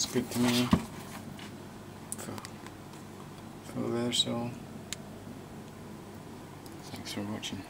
speak to me for, for there, so thanks for watching.